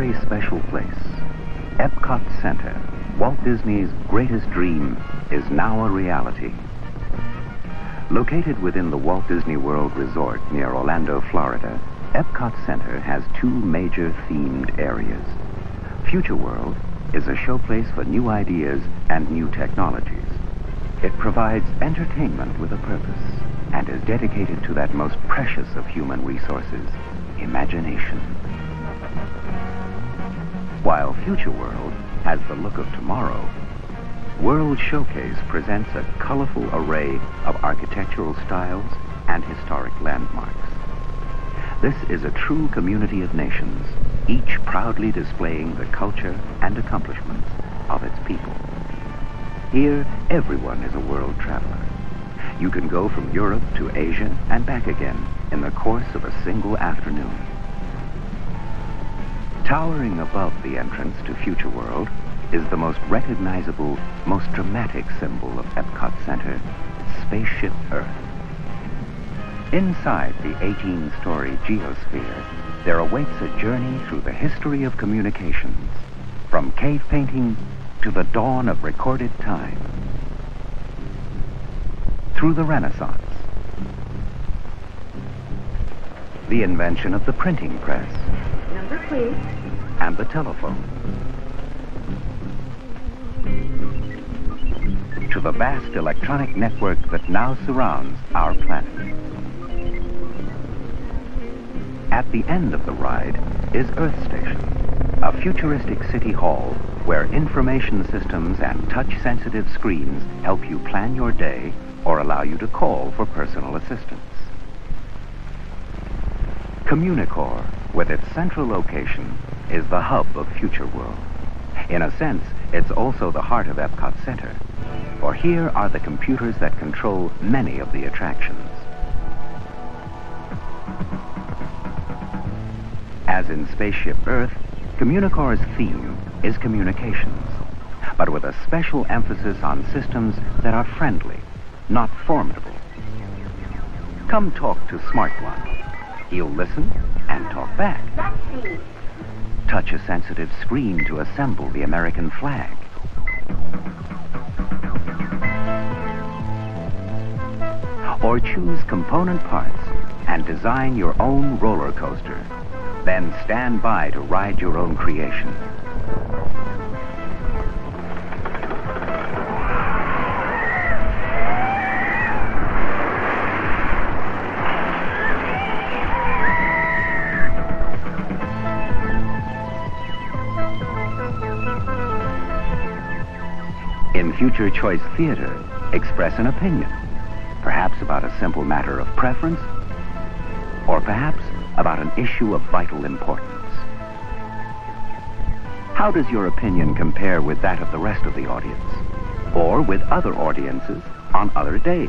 Very special place. Epcot Center, Walt Disney's greatest dream, is now a reality. Located within the Walt Disney World Resort near Orlando, Florida, Epcot Center has two major themed areas. Future World is a showplace for new ideas and new technologies. It provides entertainment with a purpose and is dedicated to that most precious of human resources, imagination. While Future World has the look of tomorrow, World Showcase presents a colorful array of architectural styles and historic landmarks. This is a true community of nations, each proudly displaying the culture and accomplishments of its people. Here, everyone is a world traveler. You can go from Europe to Asia and back again in the course of a single afternoon. Towering above the entrance to Future World is the most recognizable, most dramatic symbol of Epcot Center, Spaceship Earth. Inside the 18-story geosphere, there awaits a journey through the history of communications, from cave painting to the dawn of recorded time, through the Renaissance, the invention of the printing press, please. and the telephone. To the vast electronic network that now surrounds our planet. At the end of the ride is Earth Station, a futuristic city hall where information systems and touch-sensitive screens help you plan your day or allow you to call for personal assistance. Communicore, with its central location, is the hub of Future World. In a sense, it's also the heart of Epcot Center, for here are the computers that control many of the attractions. As in Spaceship Earth, Communicore's theme is communications, but with a special emphasis on systems that are friendly, not formidable. Come talk to Smart One. He'll listen and talk back. Touch a sensitive screen to assemble the American flag. Or choose component parts and design your own roller coaster. Then stand by to ride your own creation. Future Choice Theater, express an opinion, perhaps about a simple matter of preference, or perhaps about an issue of vital importance. How does your opinion compare with that of the rest of the audience, or with other audiences on other days?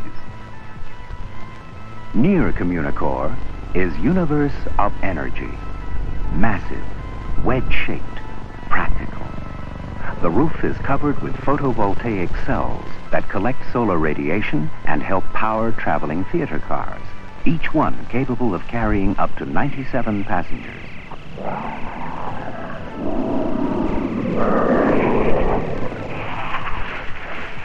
Near Communicore is Universe of Energy, massive, wedge-shaped, practical. The roof is covered with photovoltaic cells that collect solar radiation and help power traveling theater cars, each one capable of carrying up to 97 passengers.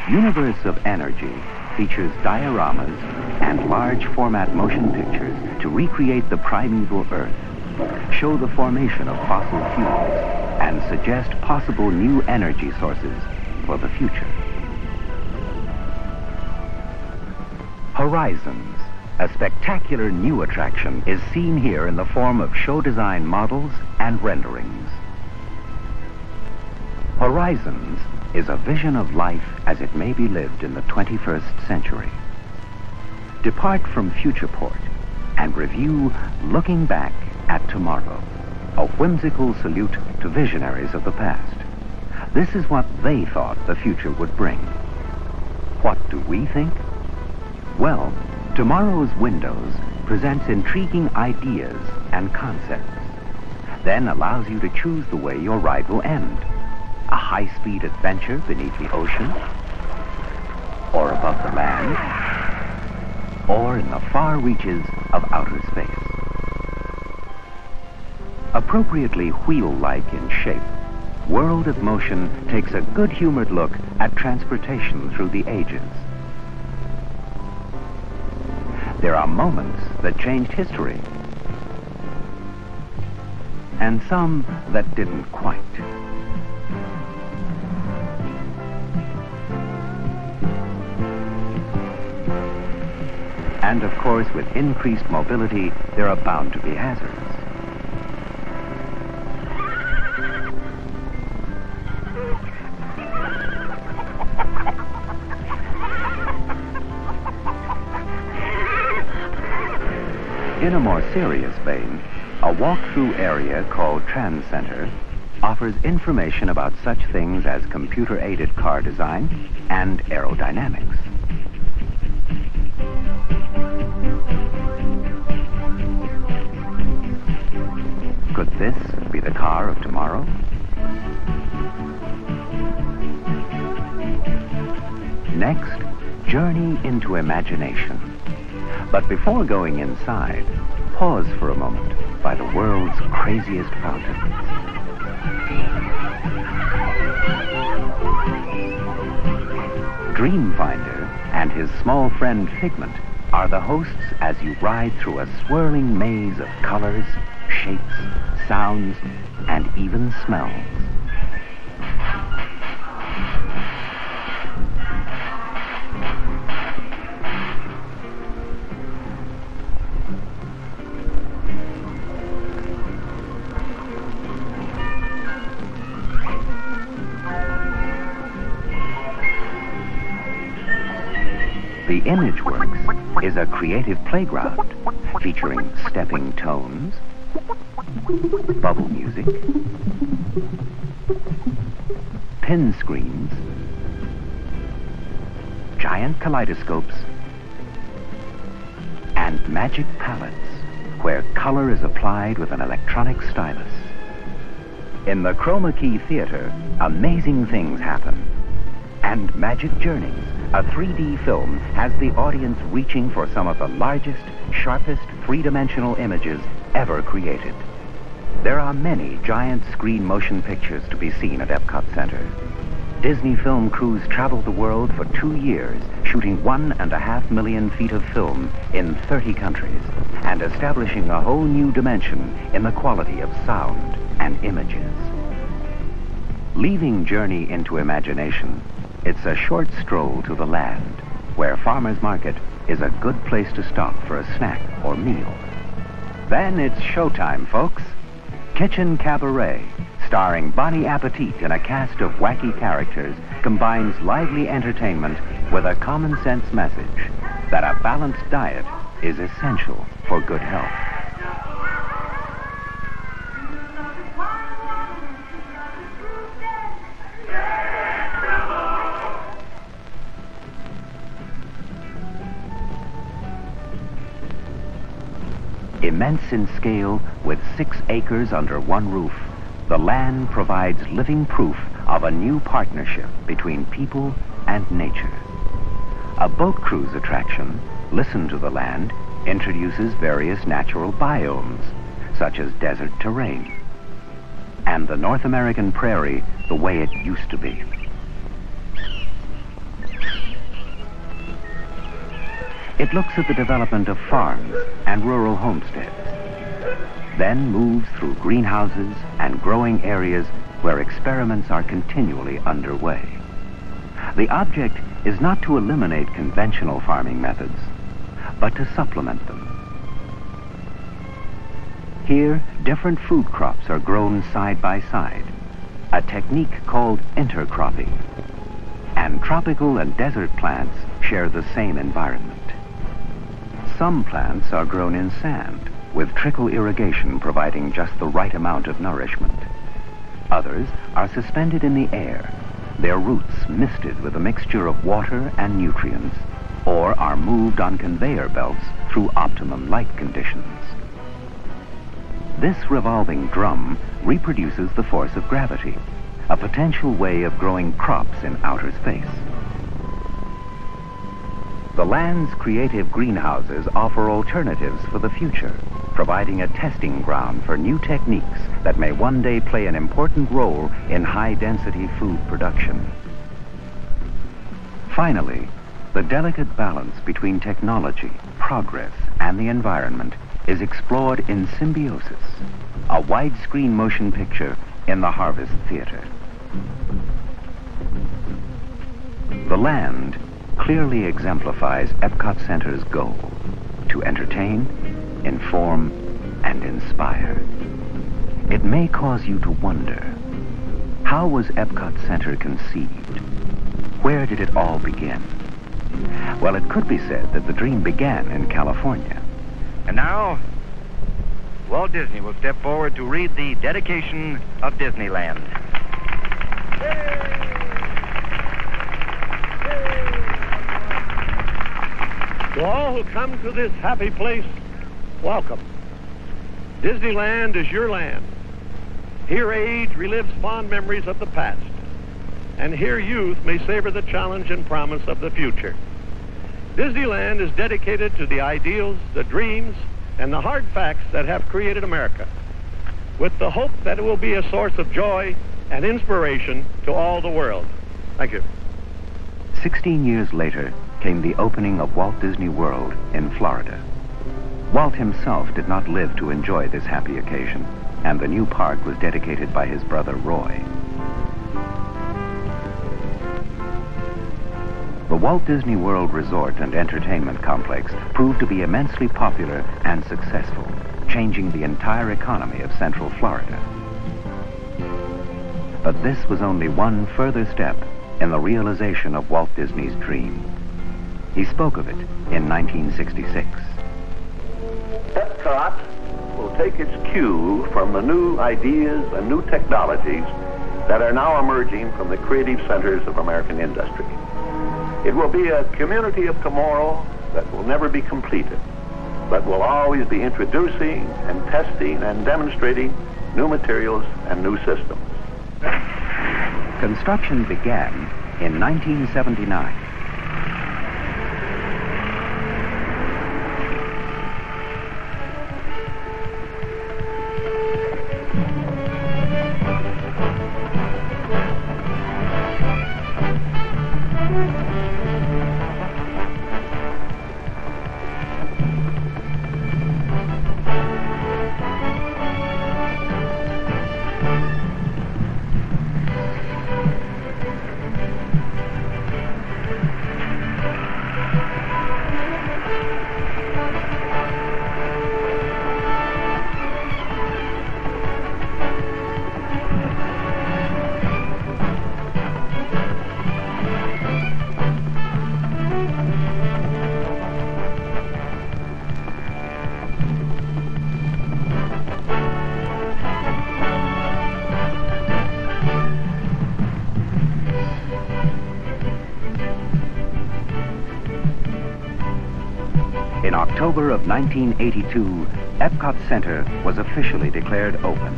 Universe of Energy features dioramas and large format motion pictures to recreate the primeval Earth, show the formation of fossil fuels, and suggest possible new energy sources for the future. Horizons, a spectacular new attraction, is seen here in the form of show design models and renderings. Horizons is a vision of life as it may be lived in the 21st century. Depart from Futureport and review Looking Back at Tomorrow, a whimsical salute to visionaries of the past. This is what they thought the future would bring. What do we think? Well, tomorrow's Windows presents intriguing ideas and concepts, then allows you to choose the way your ride will end. A high-speed adventure beneath the ocean, or above the land, or in the far reaches of outer space. Appropriately wheel-like in shape, World of Motion takes a good-humored look at transportation through the ages. There are moments that changed history, and some that didn't quite. And of course, with increased mobility, there are bound to be hazards. In a more serious vein, a walk-through area called TransCenter offers information about such things as computer-aided car design and aerodynamics. Could this be the car of tomorrow? Next, journey into imagination. But before going inside, pause for a moment by the world's craziest fountain. Dreamfinder and his small friend Figment are the hosts as you ride through a swirling maze of colors, shapes, sounds, and even smells. ImageWorks is a creative playground featuring stepping tones, bubble music, pin screens, giant kaleidoscopes, and magic palettes where color is applied with an electronic stylus. In the Chroma Key Theater, amazing things happen. And Magic Journeys, a 3D film, has the audience reaching for some of the largest, sharpest three-dimensional images ever created. There are many giant screen motion pictures to be seen at Epcot Center. Disney film crews traveled the world for two years, shooting one and a half million feet of film in 30 countries, and establishing a whole new dimension in the quality of sound and images. Leaving Journey into Imagination, it's a short stroll to the land, where Farmer's Market is a good place to stop for a snack or meal. Then it's showtime, folks. Kitchen Cabaret, starring Bonnie Appetit and a cast of wacky characters, combines lively entertainment with a common sense message that a balanced diet is essential for good health. Immense in scale, with six acres under one roof, the land provides living proof of a new partnership between people and nature. A boat cruise attraction, Listen to the Land, introduces various natural biomes, such as desert terrain, and the North American prairie the way it used to be. It looks at the development of farms and rural homesteads, then moves through greenhouses and growing areas where experiments are continually underway. The object is not to eliminate conventional farming methods, but to supplement them. Here, different food crops are grown side by side, a technique called intercropping. And tropical and desert plants share the same environment. Some plants are grown in sand, with trickle irrigation providing just the right amount of nourishment. Others are suspended in the air, their roots misted with a mixture of water and nutrients, or are moved on conveyor belts through optimum light conditions. This revolving drum reproduces the force of gravity, a potential way of growing crops in outer space. Land's creative greenhouses offer alternatives for the future, providing a testing ground for new techniques that may one day play an important role in high-density food production. Finally, the delicate balance between technology, progress, and the environment is explored in Symbiosis, a widescreen motion picture in the Harvest Theater. The land clearly exemplifies Epcot Center's goal to entertain, inform, and inspire. It may cause you to wonder, how was Epcot Center conceived? Where did it all begin? Well, it could be said that the dream began in California. And now, Walt Disney will step forward to read the dedication of Disneyland. To all who come to this happy place, welcome. Disneyland is your land. Here age relives fond memories of the past. And here youth may savor the challenge and promise of the future. Disneyland is dedicated to the ideals, the dreams, and the hard facts that have created America, with the hope that it will be a source of joy and inspiration to all the world. Thank you. Sixteen years later came the opening of Walt Disney World in Florida. Walt himself did not live to enjoy this happy occasion, and the new park was dedicated by his brother Roy. The Walt Disney World Resort and Entertainment Complex proved to be immensely popular and successful, changing the entire economy of Central Florida. But this was only one further step in the realization of Walt Disney's dream. He spoke of it in 1966. Epcot will take its cue from the new ideas and new technologies that are now emerging from the creative centers of American industry. It will be a community of tomorrow that will never be completed, but will always be introducing and testing and demonstrating new materials and new systems. Construction began in 1979. 1982, Epcot Center was officially declared open.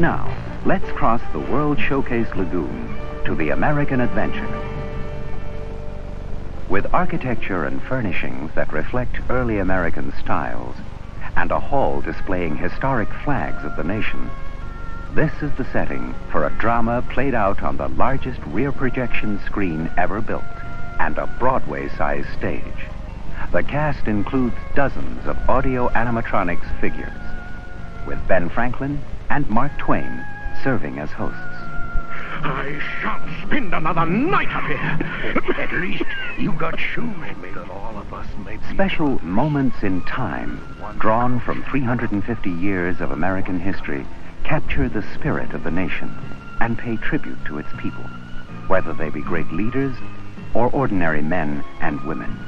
Now, let's cross the World Showcase Lagoon to the American Adventure. With architecture and furnishings that reflect early American styles, and a hall displaying historic flags of the nation, this is the setting for a drama played out on the largest rear projection screen ever built and a Broadway-sized stage. The cast includes dozens of audio animatronics figures, with Ben Franklin and Mark Twain serving as hosts. I shan't spend another night up here. At least you got shoes made of all of us. Maybe. Special moments in time, drawn from 350 years of American history, capture the spirit of the nation and pay tribute to its people, whether they be great leaders or ordinary men and women.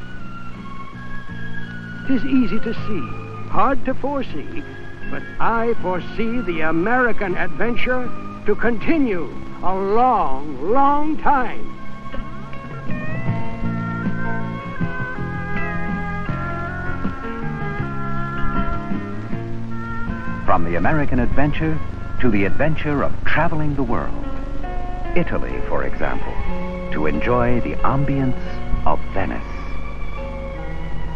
Tis easy to see, hard to foresee, but I foresee the American adventure to continue a long, long time. From the American adventure to the adventure of traveling the world. Italy, for example, to enjoy the ambience of Venice.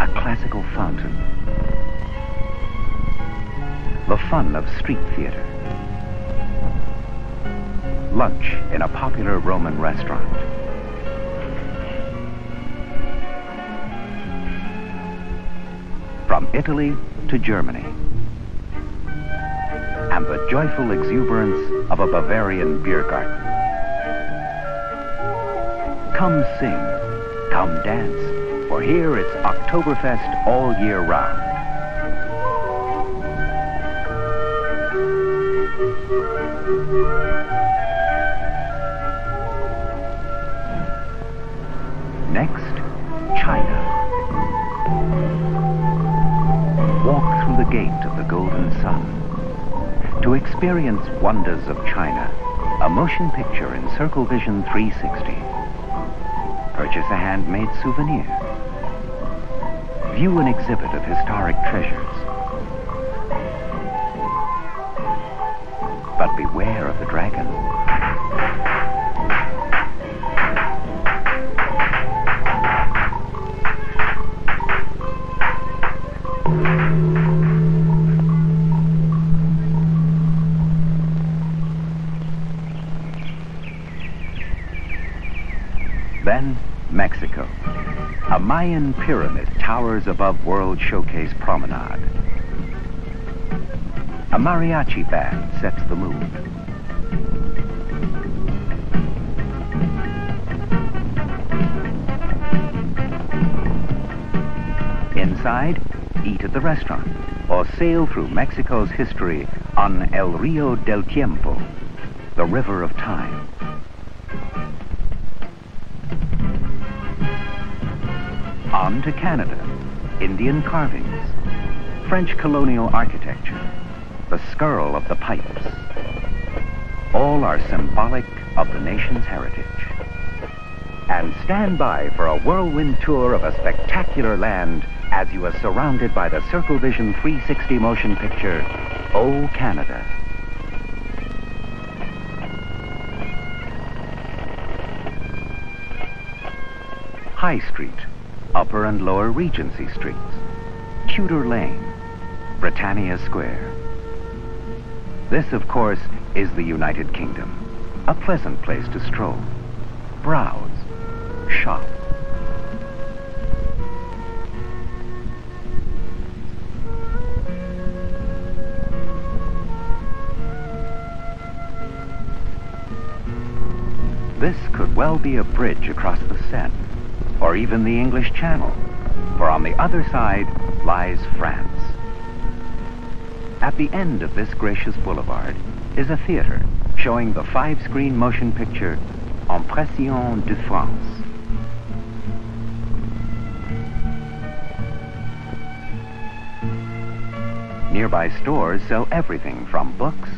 A classical fountain. The fun of street theater. Lunch in a popular Roman restaurant. From Italy to Germany. And the joyful exuberance of a Bavarian beer garden. Come sing, come dance, for here it's Oktoberfest all year round. Next, China. Walk through the gate of the Golden. To experience wonders of China, a motion picture in Circle Vision 360. Purchase a handmade souvenir. View an exhibit of historic treasures. But beware of the dragon. Then, Mexico. A Mayan pyramid towers above World Showcase Promenade. A mariachi band sets the mood. Inside, eat at the restaurant or sail through Mexico's history on El Rio del Tiempo, the river of time. On to Canada, Indian carvings, French colonial architecture, the skirl of the pipes. All are symbolic of the nation's heritage. And stand by for a whirlwind tour of a spectacular land as you are surrounded by the Circle Vision 360 motion picture, Oh Canada. High Street, Upper and Lower Regency Streets, Tudor Lane, Britannia Square. This, of course, is the United Kingdom, a pleasant place to stroll, browse, shop. This could well be a bridge across the Seine, or even the English Channel, for on the other side lies France. At the end of this gracious boulevard is a theater showing the five-screen motion picture Impression de France. Nearby stores sell everything from books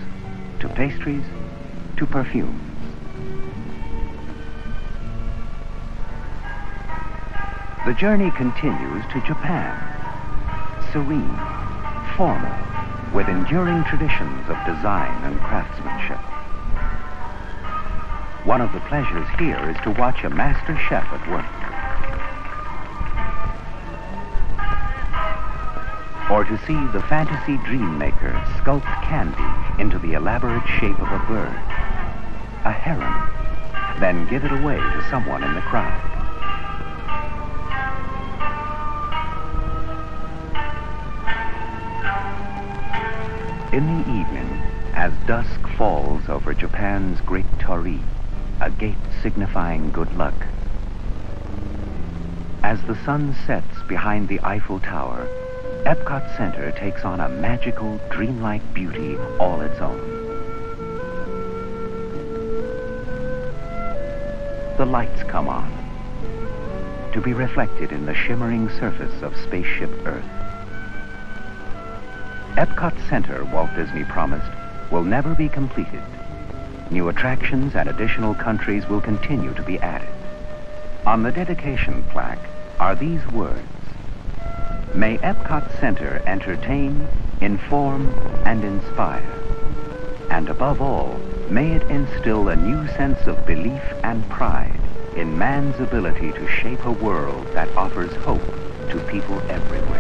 to pastries to perfumes. The journey continues to Japan. Serene, formal, with enduring traditions of design and craftsmanship. One of the pleasures here is to watch a master chef at work. Or to see the fantasy dream maker sculpt candy into the elaborate shape of a bird, a heron, then give it away to someone in the crowd. In the evening, as dusk falls over Japan's Great Torii, a gate signifying good luck, as the sun sets behind the Eiffel Tower, Epcot Center takes on a magical, dreamlike beauty all its own. The lights come on, to be reflected in the shimmering surface of spaceship Earth. Epcot Center, Walt Disney promised, will never be completed. New attractions and additional countries will continue to be added. On the dedication plaque are these words. May Epcot Center entertain, inform, and inspire. And above all, may it instill a new sense of belief and pride in man's ability to shape a world that offers hope to people everywhere.